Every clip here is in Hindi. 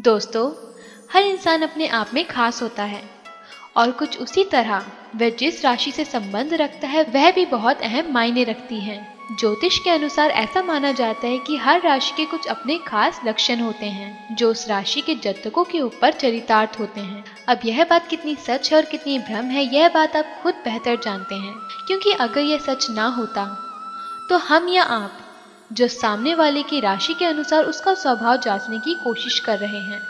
दोस्तों, हर इंसान अपने आप में खास होता है। और कुछ उसी तरह, वह जिस राशि से संबंध रखता है, वह भी बहुत अहम मायने रखती है। ज्योतिष के अनुसार ऐसा माना जाता है कि हर राशि के कुछ अपने खास लक्षण होते हैं, जो उस राशि के जतकों के ऊपर चरितार्थ होते हैं। अब यह बात कितनी सच है और कितनी भ्रम है, यह बात आप खुद बेहतर जानते हैं। क्योंकि अगर यह सच ना होता तो हम या आप जो सामने वाले की राशि के अनुसार उसका स्वभाव जांचने की कोशिश कर रहे हैं,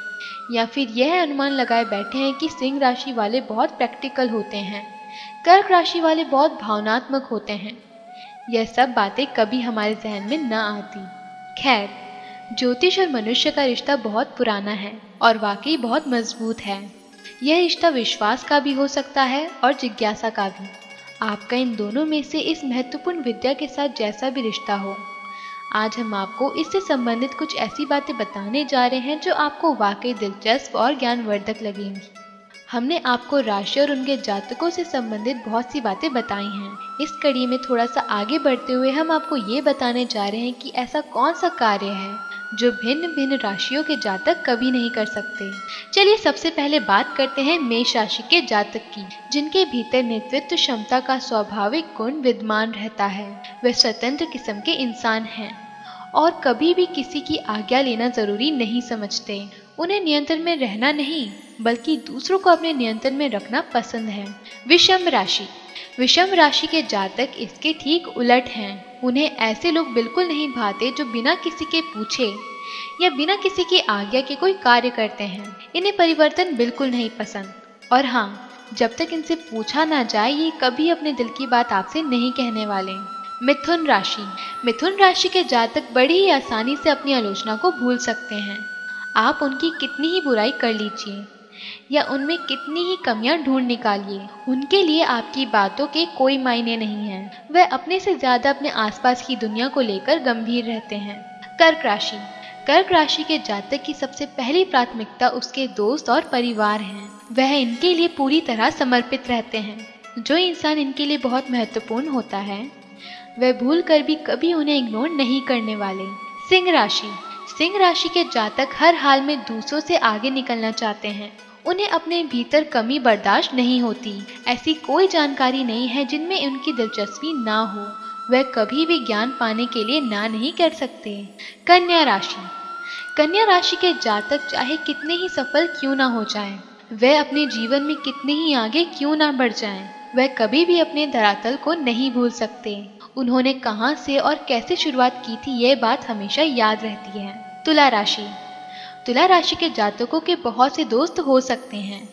या फिर यह अनुमान लगाए बैठे हैं कि सिंह राशि वाले बहुत प्रैक्टिकल होते हैं, कर्क राशि वाले बहुत भावनात्मक होते हैं। यह सब बातें कभी हमारे जहन में न आती। खैर, ज्योतिष और मनुष्य का रिश्ता बहुत पुराना है और वाकई बहुत मज़बूत है। यह रिश्ता विश्वास का भी हो सकता है और जिज्ञासा का भी। आपका इन दोनों में से इस महत्वपूर्ण विद्या के साथ जैसा भी रिश्ता हो आज हम आपको इससे संबंधित कुछ ऐसी बातें बताने जा रहे हैं जो आपको वाकई दिलचस्प और ज्ञानवर्धक लगेंगी। हमने आपको राशि और उनके जातकों से संबंधित बहुत सी बातें बताई हैं। इस कड़ी में थोड़ा सा आगे बढ़ते हुए हम आपको ये बताने जा रहे हैं कि ऐसा कौन सा कार्य है जो भिन्न भिन्न राशियों के जातक कभी नहीं कर सकते। चलिए सबसे पहले बात करते हैं मेष राशि के जातक की, जिनके भीतर नेतृत्व क्षमता का स्वाभाविक गुण विद्यमान रहता है। वे स्वतंत्र किस्म के इंसान हैं। और कभी भी किसी की आज्ञा लेना ज़रूरी नहीं समझते। उन्हें नियंत्रण में रहना नहीं, बल्कि दूसरों को अपने नियंत्रण में रखना पसंद है। विषम राशि। विषम राशि के जातक इसके ठीक उलट हैं। उन्हें ऐसे लोग बिल्कुल नहीं भाते जो बिना किसी के पूछे या बिना किसी की आज्ञा के कोई कार्य करते हैं। इन्हें परिवर्तन बिल्कुल नहीं पसंद। और हाँ जब तक इनसे पूछा ना जाए, ये कभी अपने दिल की बात आपसे नहीं कहने वाले। मिथुन राशि। मिथुन राशि के जातक बड़ी ही आसानी से अपनी आलोचना को भूल सकते हैं। आप उनकी कितनी ही बुराई कर लीजिए, या उनमें कितनी ही कमियाँ ढूंढ निकालिए, उनके लिए आपकी बातों के कोई मायने नहीं हैं। वह अपने से ज़्यादा अपने आसपास की दुनिया को लेकर गंभीर रहते हैं। कर्क राशि। कर्क राशि के जातक की सबसे पहली प्राथमिकता उसके दोस्त और परिवार हैं। वह इनके लिए पूरी तरह समर्पित रहते हैं, जो इंसान इनके लिए बहुत महत्वपूर्ण होता है। वह भूल कर भी कभी उन्हें इग्नोर नहीं करने वाले। सिंह राशि। सिंह राशि के जातक हर हाल में दूसरों से आगे निकलना चाहते हैं। उन्हें अपने भीतर कमी बर्दाश्त नहीं होती। ऐसी कोई जानकारी नहीं है जिनमें उनकी दिलचस्पी ना हो। वह कभी भी ज्ञान पाने के लिए ना नहीं कर सकते। कन्या राशि। कन्या राशि के जातक चाहे कितने ही सफल क्यों ना हो जाएँ, वह अपने जीवन में कितने ही आगे क्यों ना बढ़ जाएँ, वह कभी भी अपने धरातल को नहीं भूल सकते। उन्होंने कहाँ से और कैसे शुरुआत की थी यह बात हमेशा याद रहती है। तुला राशि। तुला राशि के जातकों के बहुत से दोस्त हो सकते हैं,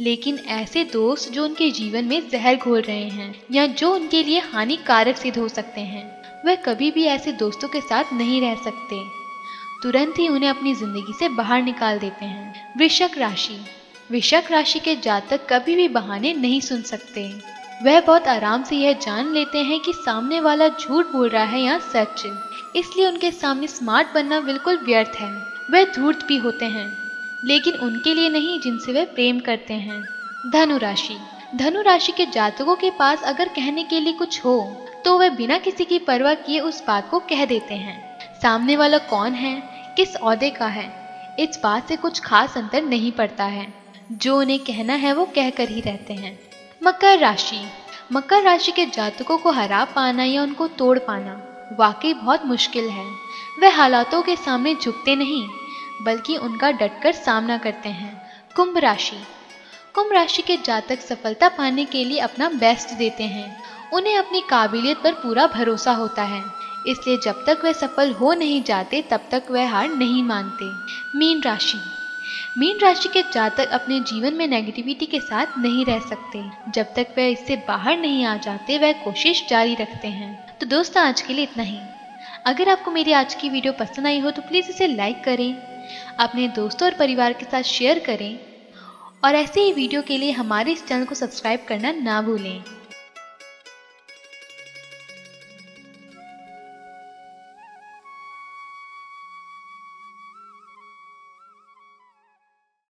लेकिन ऐसे दोस्त जो उनके जीवन में जहर घोल रहे हैं या जो उनके लिए हानिकारक सिद्ध हो सकते हैं, वह कभी भी ऐसे दोस्तों के साथ नहीं रह सकते। तुरंत ही उन्हें अपनी ज़िंदगी से बाहर निकाल देते हैं। वृषक राशि। वृषक राशि के जातक कभी भी बहाने नहीं सुन सकते। वह बहुत आराम से यह जान लेते हैं कि सामने वाला झूठ बोल रहा है या सच। इसलिए उनके सामने स्मार्ट बनना बिल्कुल व्यर्थ है। वह धूर्त भी होते हैं, लेकिन उनके लिए नहीं, जिनसे वे प्रेम करते हैं। धनु राशि। धनु राशि के जातकों के पास अगर कहने के लिए कुछ हो तो वे बिना किसी की परवाह किए उस बात को कह देते हैं। सामने वाला कौन है? किस औहदे का है? इस बात से कुछ खास अंतर नहीं पड़ता है। जो उन्हें कहना है वो कहकर ही रहते हैं। मकर राशि। मकर राशि के जातकों को हरा पाना या उनको तोड़ पाना वाकई बहुत मुश्किल है। वे हालातों के सामने झुकते नहीं, बल्कि उनका डटकर सामना करते हैं। कुंभ राशि। कुंभ राशि के जातक सफलता पाने के लिए अपना बेस्ट देते हैं। उन्हें अपनी काबिलियत पर पूरा भरोसा होता है। इसलिए जब तक वे सफल हो नहीं जाते, तब तक वह हार नहीं मानते। मीन राशि। मीन राशि के जातक अपने जीवन में नेगेटिविटी के साथ नहीं रह सकते। जब तक वह इससे बाहर नहीं आ जाते, वह कोशिश जारी रखते हैं। तो दोस्तों, आज के लिए इतना ही। अगर आपको मेरी आज की वीडियो पसंद आई हो तो प्लीज़ इसे लाइक करें, अपने दोस्तों और परिवार के साथ शेयर करें, और ऐसे ही वीडियो के लिए हमारे इस चैनल को सब्सक्राइब करना ना भूलें।